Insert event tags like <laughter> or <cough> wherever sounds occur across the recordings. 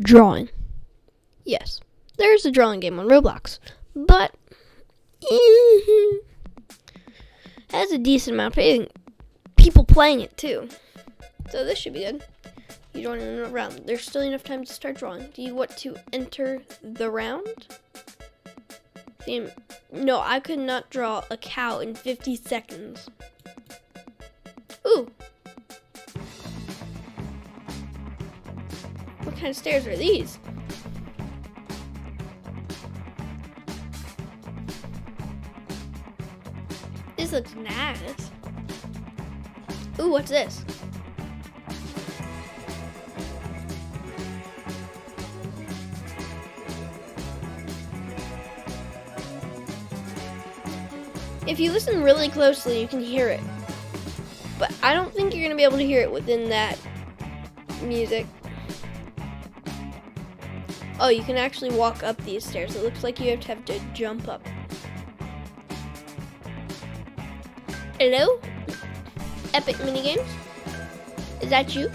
drawing. Yes, there's a drawing game on Roblox, but <laughs> has a decent amount of people playing it too. So this should be good. You join in a round. There's still enough time to start drawing. Do you want to enter the round? No, I could not draw a cow in 50 seconds. Kind of stairs are these? This looks nice. Ooh, what's this? If you listen really closely, you can hear it. But I don't think you're going to be able to hear it within that music. Oh, you can actually walk up these stairs. It looks like you have to have to jump up. Hello? Epic Minigames? Is that you?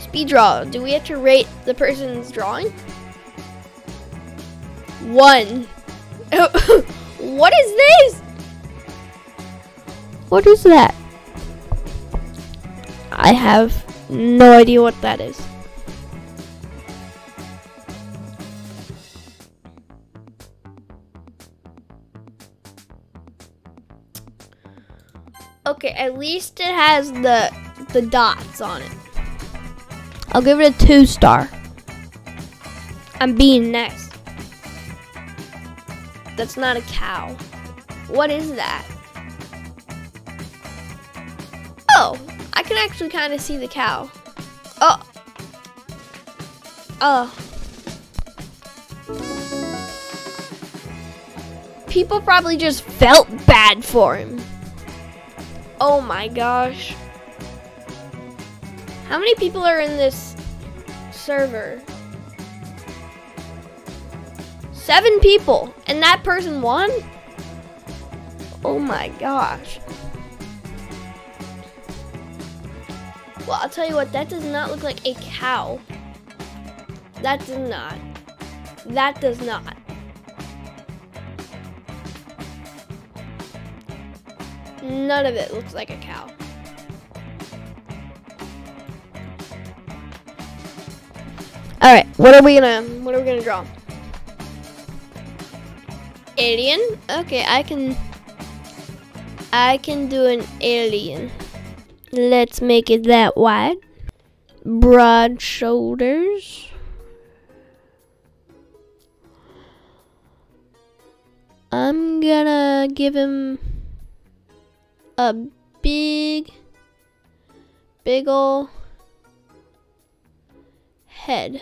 Speed draw. Do we have to rate the person's drawing? One. <laughs> what is this? What is that? I have no idea what that is. Okay, at least it has the the dots on it. I'll give it a two star. I'm being nice. That's not a cow. What is that? Oh, I can actually kind of see the cow. Oh. Oh. People probably just felt bad for him. Oh my gosh. How many people are in this server? Seven people, and that person won? Oh my gosh. Well, I'll tell you what, that does not look like a cow. That does not. That does not. None of it looks like a cow. All right, what are we gonna what are we gonna draw? alien? Okay, I can I can do an alien. Let's make it that wide. Broad shoulders. I'm gonna give him a big, big ol' head.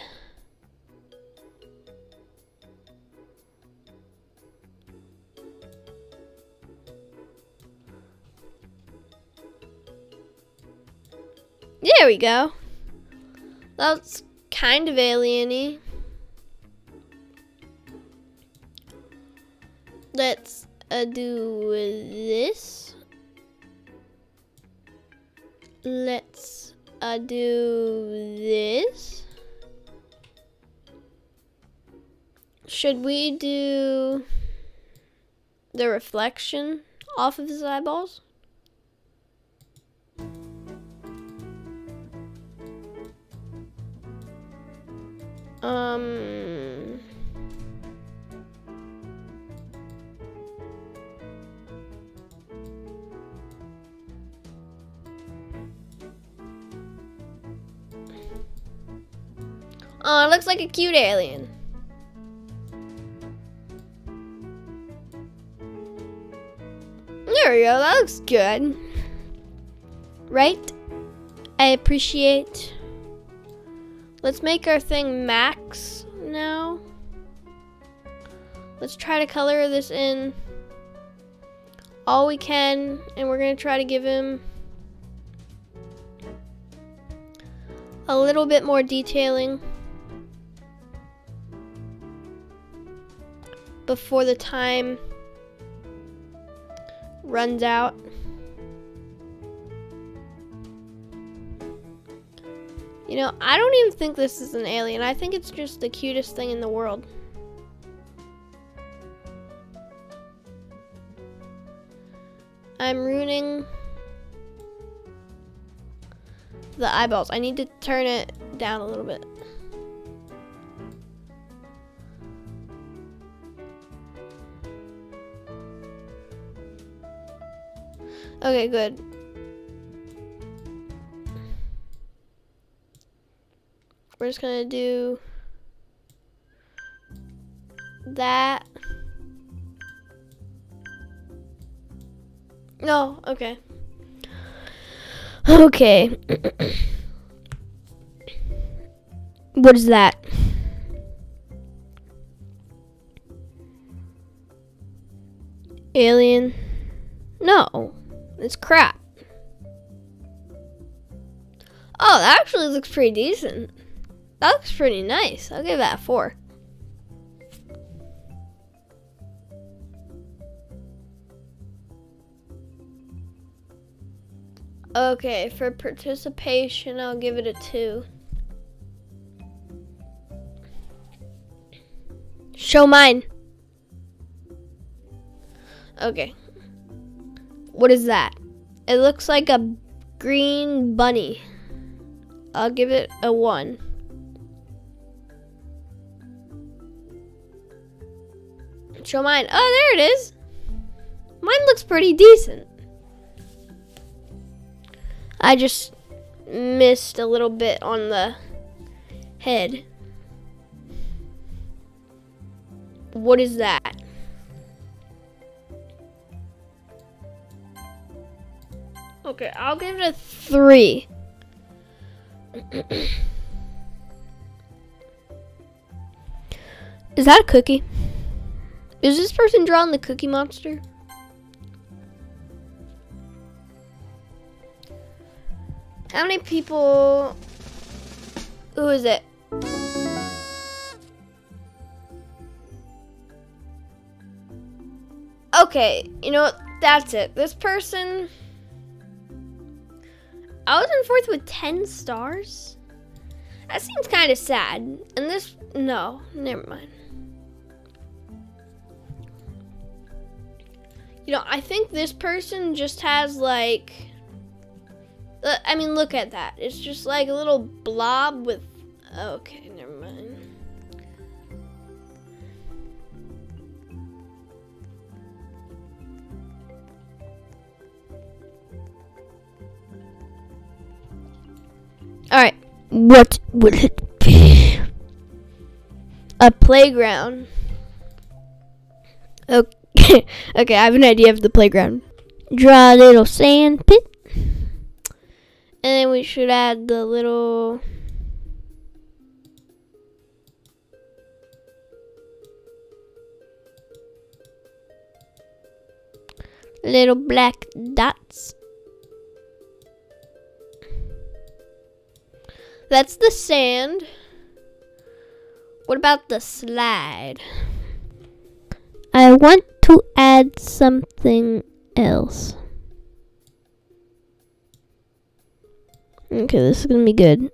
There we go. That's kind of alieny. Let's uh, do this. Let's uh, do this. Should we do the reflection off of his eyeballs? Um. Oh, it looks like a cute alien. There we go, that looks good. Right? I appreciate Let's make our thing max now. Let's try to color this in all we can, and we're to try to give him a little bit more detailing before the time runs out. You know, I don't even think this is an alien. I think it's just the cutest thing in the world. I'm ruining the eyeballs. I need to turn it down a little bit. Okay, good. We're just gonna do that. No, okay. Okay. <clears throat> what is that? Alien? No, it's crap. Oh, that actually looks pretty decent. That looks pretty nice. I'll give that a four. Okay, for participation, I'll give it a two. Show mine. Okay. What is that? It looks like a green bunny. I'll give it a one. Show mine. Oh, there it is. Mine looks pretty decent. I just missed a little bit on the head. What is that? Okay, I'll give it a three. is that a cookie? Is this person drawing the cookie monster? How many people? Who is it? Okay, you know what? That's it. This person. I was in fourth with 10 stars? That seems kind of sad. And this. No, never mind. You know, I think this person just has like uh, I mean, look at that. It's just like a little blob with. Okay, Alright, what would it be? A playground. Okay, <laughs> okay, I have an idea of the playground. Draw a little sand pit. And then we should add the little little black dots. That's the sand. What about the slide? I want to add something else. Okay, this is gonna be good.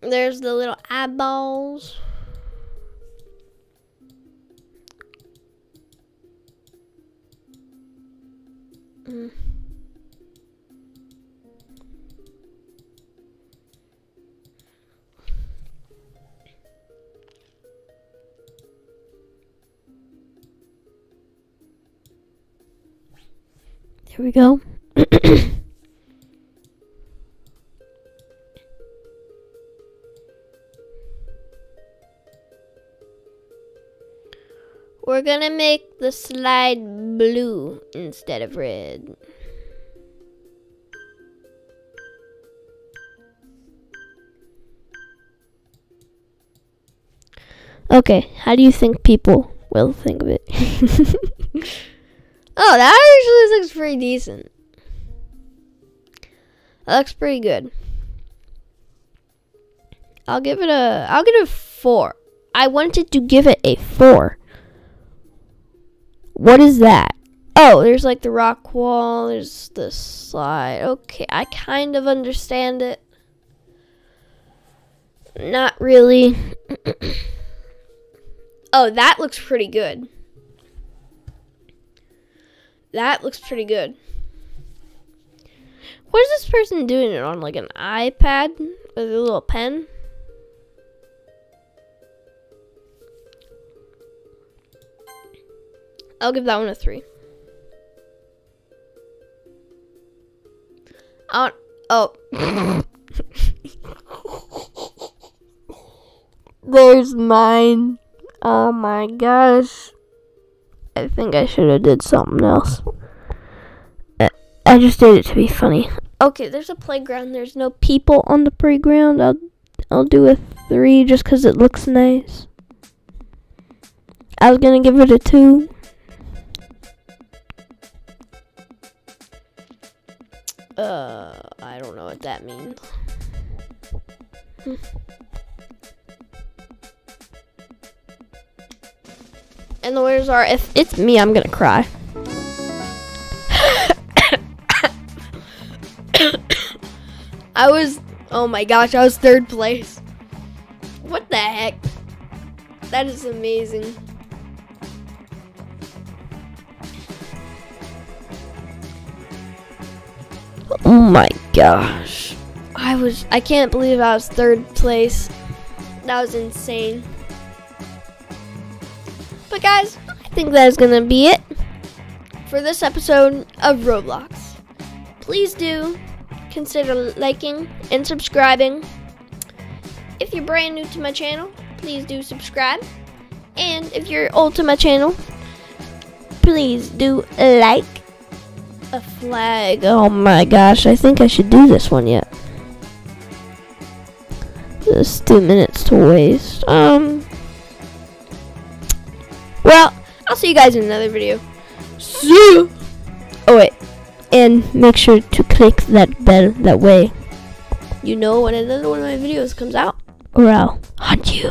There's the little eyeballs. Mm. Here we go. We're gonna make the slide blue instead of red. Okay, how do you think people will think of it? <laughs> Oh, that actually looks pretty decent. That looks pretty good. I'll give it a I'll give it a four. I wanted to give it a four. What is that? Oh, there's like the rock wall. There's the slide. Okay, I kind of understand it. Not really. <coughs> oh, that looks pretty good. That looks pretty good. What is this person doing it on? Like an iPad with a little pen? I'll give that one a three. i oh. <laughs> There's mine. Oh my gosh. I think I should have did something else. I just did it to be funny. Okay, there's a playground. There's no people on the playground. I'll I'll do a three just because it looks nice. I was gonna give it a two. Uh, I don't know what that means. <laughs> and the words are, if it's me, I'm gonna cry. <coughs> I was, oh my gosh, I was third place. What the heck? That is amazing. Oh my gosh. I was I can't believe I was third place. That was insane. But guys, I think that is gonna be it for this episode of Roblox. Please do consider liking and subscribing. If you're brand new to my channel, please do subscribe. And if you're old to my channel, please do like a flag. Oh my gosh, I think I should do this one yet. Just two minutes to waste. Um. Well, I'll see you guys in another video. See. Oh wait, and make sure to click that bell. That way, you know when another one of my videos comes out, or I'll hunt you.